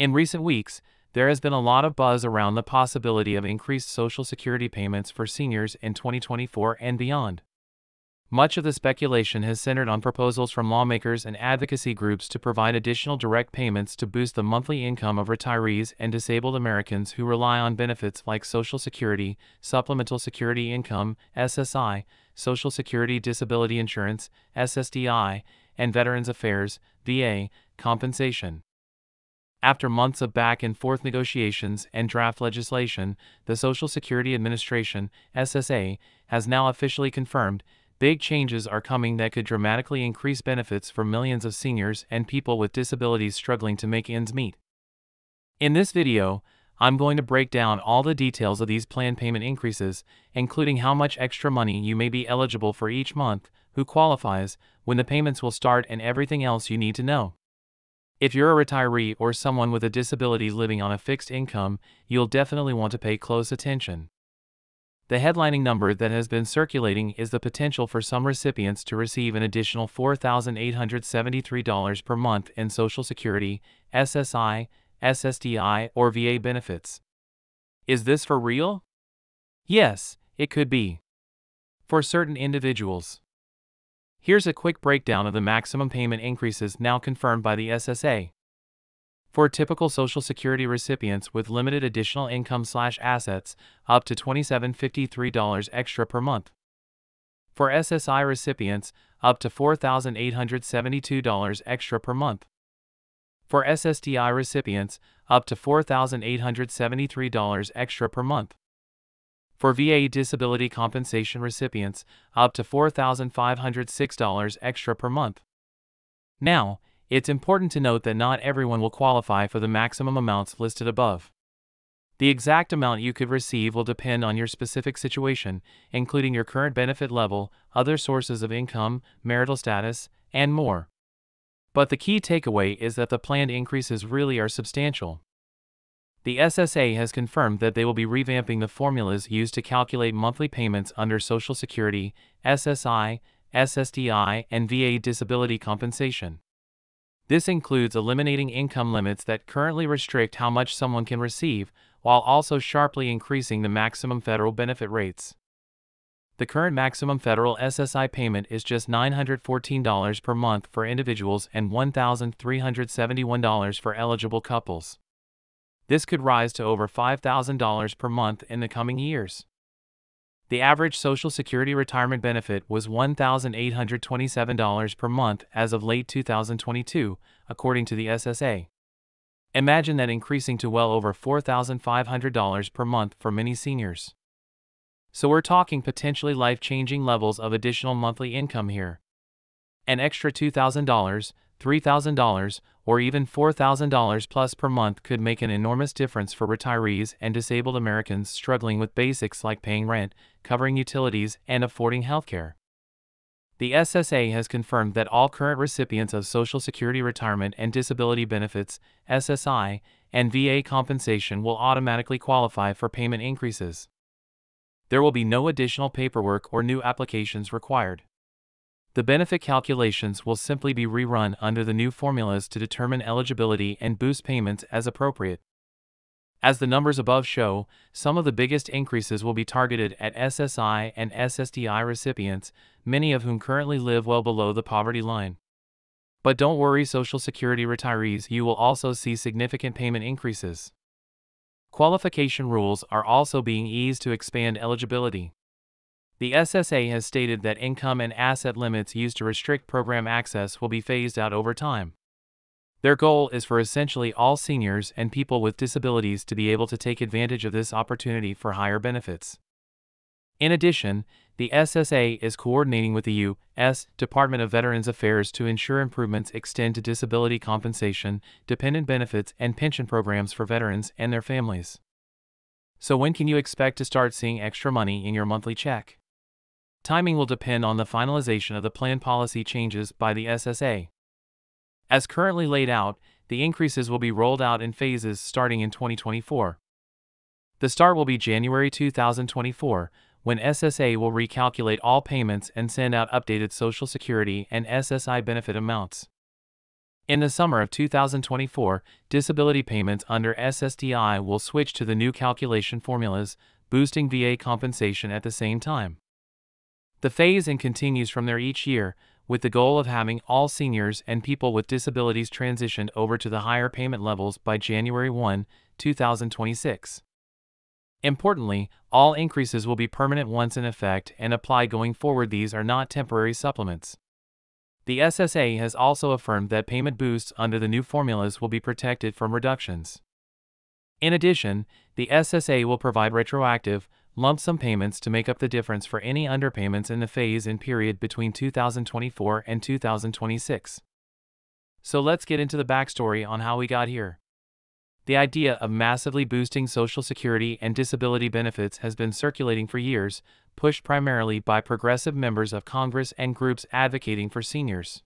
In recent weeks, there has been a lot of buzz around the possibility of increased Social Security payments for seniors in 2024 and beyond. Much of the speculation has centered on proposals from lawmakers and advocacy groups to provide additional direct payments to boost the monthly income of retirees and disabled Americans who rely on benefits like Social Security, Supplemental Security Income, SSI, Social Security Disability Insurance, SSDI, and Veterans Affairs, VA, compensation. After months of back and forth negotiations and draft legislation, the Social Security Administration, SSA, has now officially confirmed Big changes are coming that could dramatically increase benefits for millions of seniors and people with disabilities struggling to make ends meet. In this video, I'm going to break down all the details of these planned payment increases, including how much extra money you may be eligible for each month, who qualifies, when the payments will start, and everything else you need to know. If you're a retiree or someone with a disability living on a fixed income, you'll definitely want to pay close attention. The headlining number that has been circulating is the potential for some recipients to receive an additional $4,873 per month in Social Security, SSI, SSDI, or VA benefits. Is this for real? Yes, it could be. For certain individuals. Here's a quick breakdown of the maximum payment increases now confirmed by the SSA. For typical Social Security recipients with limited additional income slash assets, up to $2753 extra per month. For SSI recipients, up to $4,872 extra per month. For SSDI recipients, up to $4,873 extra per month. For VA disability compensation recipients, up to $4,506 extra per month. Now, it's important to note that not everyone will qualify for the maximum amounts listed above. The exact amount you could receive will depend on your specific situation, including your current benefit level, other sources of income, marital status, and more. But the key takeaway is that the planned increases really are substantial. The SSA has confirmed that they will be revamping the formulas used to calculate monthly payments under Social Security, SSI, SSDI, and VA disability compensation. This includes eliminating income limits that currently restrict how much someone can receive, while also sharply increasing the maximum federal benefit rates. The current maximum federal SSI payment is just $914 per month for individuals and $1,371 for eligible couples. This could rise to over $5,000 per month in the coming years. The average Social Security retirement benefit was $1,827 per month as of late 2022, according to the SSA. Imagine that increasing to well over $4,500 per month for many seniors. So we're talking potentially life changing levels of additional monthly income here. An extra $2,000, $3,000, or even $4,000 plus per month could make an enormous difference for retirees and disabled Americans struggling with basics like paying rent, covering utilities, and affording healthcare. The SSA has confirmed that all current recipients of Social Security retirement and disability benefits, SSI, and VA compensation will automatically qualify for payment increases. There will be no additional paperwork or new applications required. The benefit calculations will simply be rerun under the new formulas to determine eligibility and boost payments as appropriate. As the numbers above show, some of the biggest increases will be targeted at SSI and SSDI recipients, many of whom currently live well below the poverty line. But don't worry, Social Security retirees, you will also see significant payment increases. Qualification rules are also being eased to expand eligibility. The SSA has stated that income and asset limits used to restrict program access will be phased out over time. Their goal is for essentially all seniors and people with disabilities to be able to take advantage of this opportunity for higher benefits. In addition, the SSA is coordinating with the U.S. Department of Veterans Affairs to ensure improvements extend to disability compensation, dependent benefits, and pension programs for veterans and their families. So, when can you expect to start seeing extra money in your monthly check? Timing will depend on the finalization of the plan policy changes by the SSA. As currently laid out, the increases will be rolled out in phases starting in 2024. The start will be January 2024, when SSA will recalculate all payments and send out updated Social Security and SSI benefit amounts. In the summer of 2024, disability payments under SSDI will switch to the new calculation formulas, boosting VA compensation at the same time. The phase in continues from there each year, with the goal of having all seniors and people with disabilities transitioned over to the higher payment levels by January 1, 2026. Importantly, all increases will be permanent once in effect and apply going forward. These are not temporary supplements. The SSA has also affirmed that payment boosts under the new formulas will be protected from reductions. In addition, the SSA will provide retroactive, lump sum payments to make up the difference for any underpayments in the phase in period between 2024 and 2026. So let's get into the backstory on how we got here. The idea of massively boosting Social Security and disability benefits has been circulating for years, pushed primarily by progressive members of Congress and groups advocating for seniors.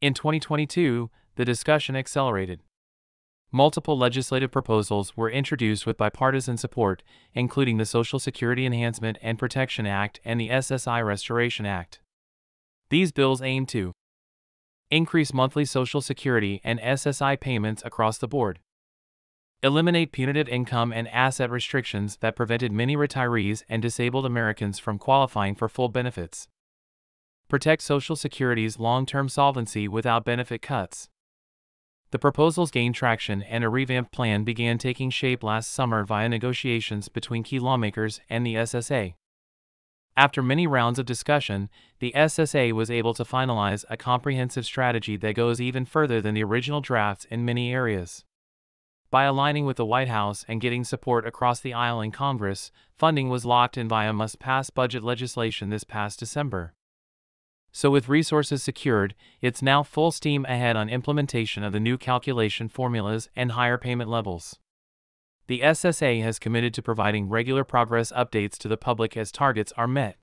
In 2022, the discussion accelerated. Multiple legislative proposals were introduced with bipartisan support, including the Social Security Enhancement and Protection Act and the SSI Restoration Act. These bills aim to increase monthly Social Security and SSI payments across the board, eliminate punitive income and asset restrictions that prevented many retirees and disabled Americans from qualifying for full benefits. Protect Social Security's long term solvency without benefit cuts. The proposals gained traction and a revamped plan began taking shape last summer via negotiations between key lawmakers and the SSA. After many rounds of discussion, the SSA was able to finalize a comprehensive strategy that goes even further than the original drafts in many areas. By aligning with the White House and getting support across the aisle in Congress, funding was locked in via must pass budget legislation this past December. So, with resources secured, it's now full steam ahead on implementation of the new calculation formulas and higher payment levels. The SSA has committed to providing regular progress updates to the public as targets are met.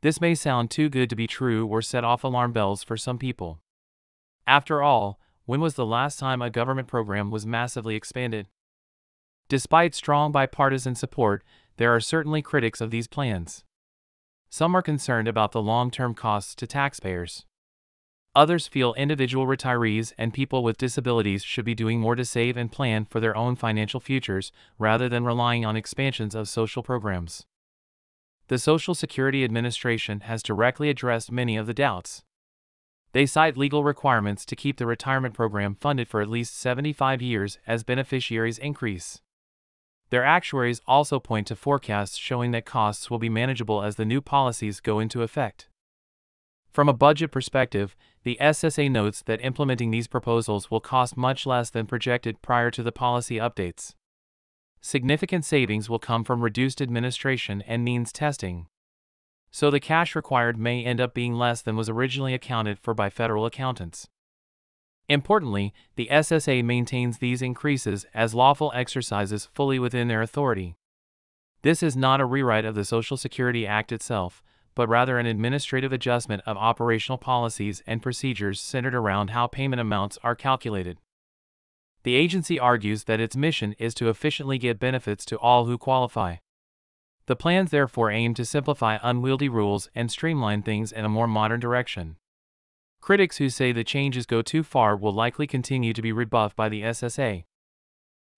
This may sound too good to be true or set off alarm bells for some people. After all, when was the last time a government program was massively expanded? Despite strong bipartisan support, there are certainly critics of these plans. Some are concerned about the long term costs to taxpayers. Others feel individual retirees and people with disabilities should be doing more to save and plan for their own financial futures rather than relying on expansions of social programs. The Social Security Administration has directly addressed many of the doubts. They cite legal requirements to keep the retirement program funded for at least 75 years as beneficiaries increase. Their actuaries also point to forecasts showing that costs will be manageable as the new policies go into effect. From a budget perspective, the SSA notes that implementing these proposals will cost much less than projected prior to the policy updates. Significant savings will come from reduced administration and means testing so the cash required may end up being less than was originally accounted for by federal accountants. Importantly, the SSA maintains these increases as lawful exercises fully within their authority. This is not a rewrite of the Social Security Act itself, but rather an administrative adjustment of operational policies and procedures centered around how payment amounts are calculated. The agency argues that its mission is to efficiently get benefits to all who qualify. The plans therefore aim to simplify unwieldy rules and streamline things in a more modern direction. Critics who say the changes go too far will likely continue to be rebuffed by the SSA.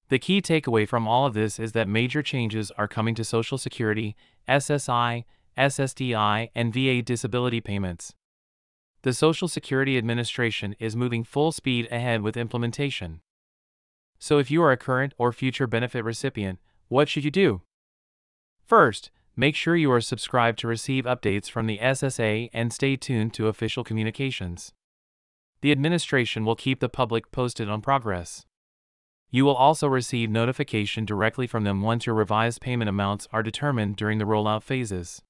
The key takeaway from all of this is that major changes are coming to Social Security, SSI, SSDI, and VA disability payments. The Social Security Administration is moving full speed ahead with implementation. So, if you are a current or future benefit recipient, what should you do? First, make sure you are subscribed to receive updates from the SSA and stay tuned to official communications. The administration will keep the public posted on progress. You will also receive notification directly from them once your revised payment amounts are determined during the rollout phases.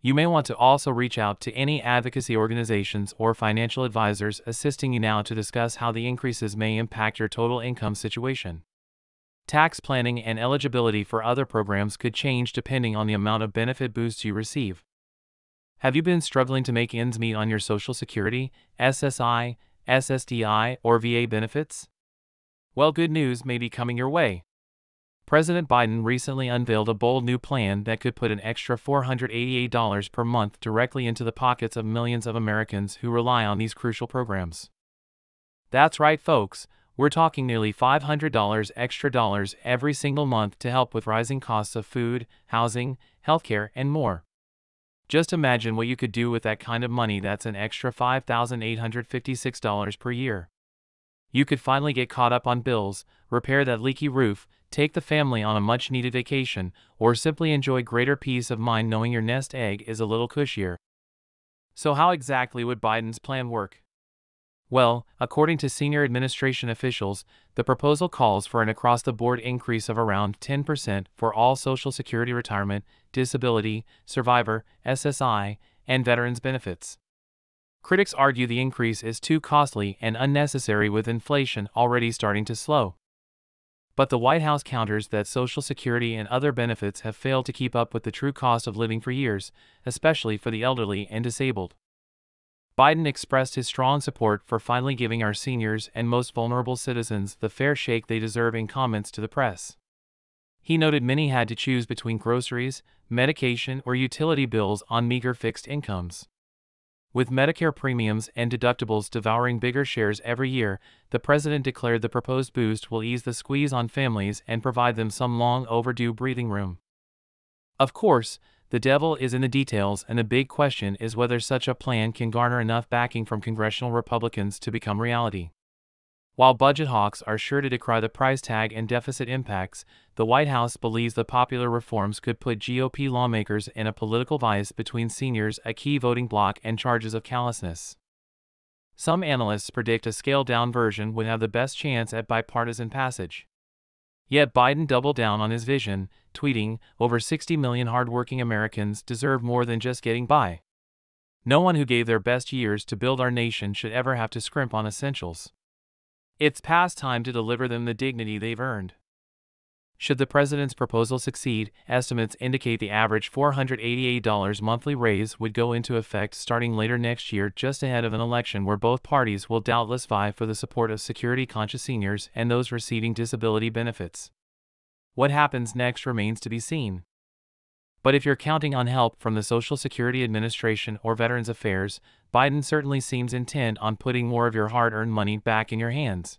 You may want to also reach out to any advocacy organizations or financial advisors assisting you now to discuss how the increases may impact your total income situation. Tax planning and eligibility for other programs could change depending on the amount of benefit boosts you receive. Have you been struggling to make ends meet on your Social Security, SSI, SSDI, or VA benefits? Well, good news may be coming your way. President Biden recently unveiled a bold new plan that could put an extra $488 per month directly into the pockets of millions of Americans who rely on these crucial programs. That's right, folks, we're talking nearly $500 extra dollars every single month to help with rising costs of food, housing, healthcare, and more. Just imagine what you could do with that kind of money that's an extra $5,856 per year. You could finally get caught up on bills, repair that leaky roof, take the family on a much needed vacation, or simply enjoy greater peace of mind knowing your nest egg is a little cushier. So, how exactly would Biden's plan work? Well, according to senior administration officials, the proposal calls for an across the board increase of around 10% for all Social Security retirement, disability, survivor, SSI, and veterans benefits. Critics argue the increase is too costly and unnecessary with inflation already starting to slow. But the White House counters that Social Security and other benefits have failed to keep up with the true cost of living for years, especially for the elderly and disabled. Biden expressed his strong support for finally giving our seniors and most vulnerable citizens the fair shake they deserve in comments to the press. He noted many had to choose between groceries, medication, or utility bills on meager fixed incomes. With Medicare premiums and deductibles devouring bigger shares every year, the president declared the proposed boost will ease the squeeze on families and provide them some long overdue breathing room. Of course, the devil is in the details, and the big question is whether such a plan can garner enough backing from congressional Republicans to become reality. While budget hawks are sure to decry the price tag and deficit impacts, the White House believes the popular reforms could put GOP lawmakers in a political vice between seniors, a key voting bloc, and charges of callousness. Some analysts predict a scaled down version would have the best chance at bipartisan passage. Yet Biden doubled down on his vision, tweeting, Over 60 million hardworking Americans deserve more than just getting by. No one who gave their best years to build our nation should ever have to scrimp on essentials. It's past time to deliver them the dignity they've earned. Should the president's proposal succeed, estimates indicate the average $488 monthly raise would go into effect starting later next year, just ahead of an election where both parties will doubtless vie for the support of security conscious seniors and those receiving disability benefits. What happens next remains to be seen. But if you're counting on help from the Social Security Administration or Veterans Affairs, Biden certainly seems intent on putting more of your hard earned money back in your hands.